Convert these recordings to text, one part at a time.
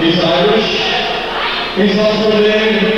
He's Irish. He's also living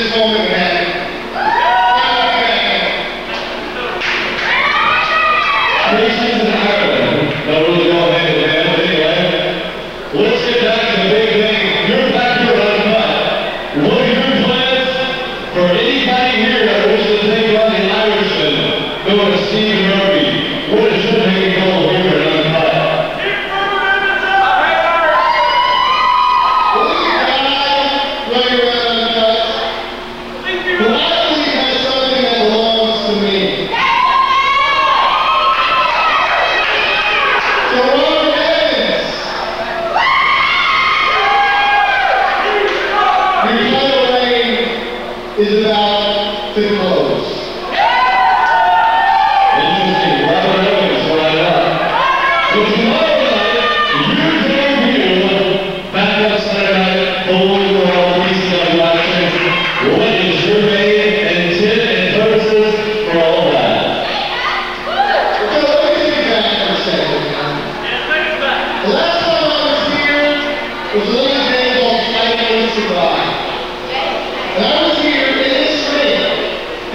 this woman had Nations in don't really but anyway. Let's get back to the big thing. You're back on the What are your plans for anybody here that wishes to take is about to close. And you see, Robert Evans right up. But tomorrow night, you